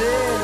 Yeah.